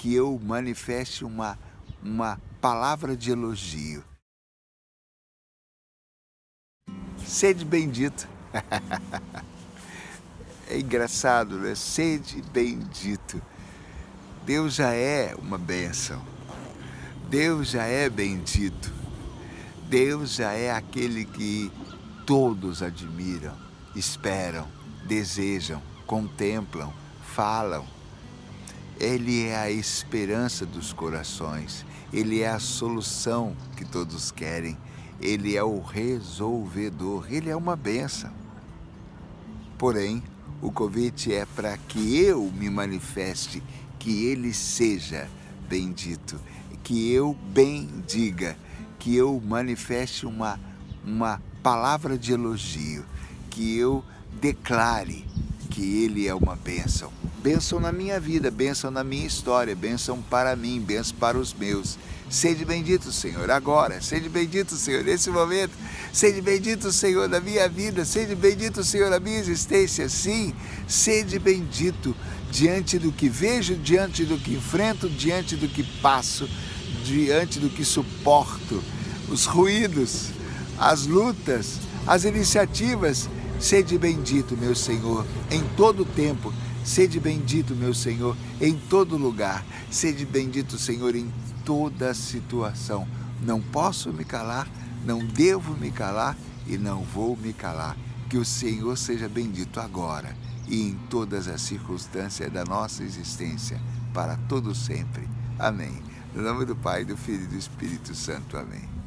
que eu manifeste uma, uma palavra de elogio. Sede bendito. É engraçado, né? Sede bendito. Deus já é uma bênção. Deus já é bendito. Deus já é aquele que todos admiram, esperam, desejam, contemplam, falam. Ele é a esperança dos corações, ele é a solução que todos querem, ele é o resolvedor, ele é uma benção. Porém, o convite é para que eu me manifeste, que ele seja bendito, que eu bendiga, que eu manifeste uma, uma palavra de elogio, que eu declare que ele é uma bênção. Bênção na minha vida, bênção na minha história, bênção para mim, bênção para os meus. Sede bendito, Senhor, agora. Sede bendito, Senhor, nesse momento. Sede bendito, Senhor, na minha vida. Sede bendito, Senhor, na minha existência. Sim, sede bendito diante do que vejo, diante do que enfrento, diante do que passo, diante do que suporto. Os ruídos, as lutas, as iniciativas. Sede bendito, meu Senhor, em todo tempo. Sede bendito, meu Senhor, em todo lugar. Sede bendito, Senhor, em toda situação. Não posso me calar, não devo me calar e não vou me calar. Que o Senhor seja bendito agora e em todas as circunstâncias da nossa existência, para todo sempre. Amém. No nome do Pai, do Filho e do Espírito Santo. Amém.